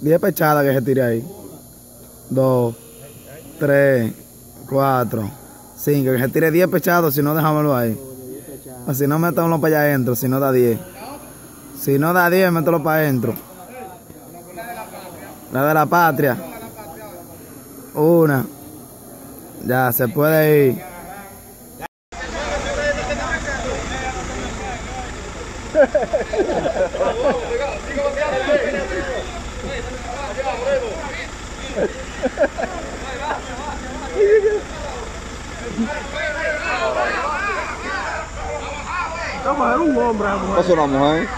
10 pechadas que se tire ahí. 2, 3, 4, 5. Que se tire 10 pechados, si no, dejámoslo ahí. O si no, métamelo para allá adentro, si no da 10. Si no da 10, mételo para adentro. La de la patria. Una. Ya, se puede ir. Esta mujer es un hombre, la mujer. Pasa una mujer.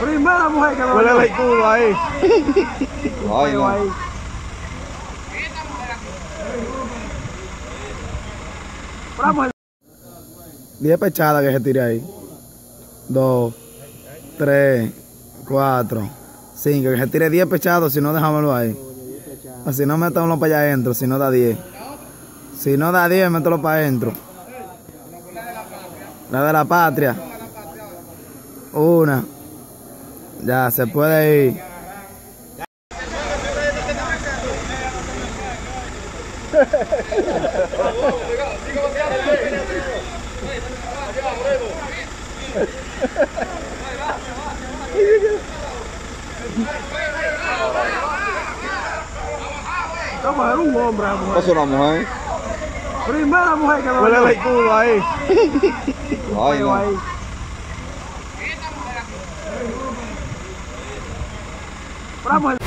Primera mujer que me vio. el escudo ahí. Ay, no. ahí. 10 pechadas que se tire ahí. 2, 3, 4, 5. Que se tire 10 pechados, si no, dejámoslo ahí. O si no, métamelo para allá adentro, si no da 10. Si no da 10, mételo para adentro. La de la patria. Una. Ya, se puede ir. Esta mujer es un hombre, la mujer. Pasa una mujer. Primera mujer que me vio. el escudo ahí. Ay, no. ahí. Una mujer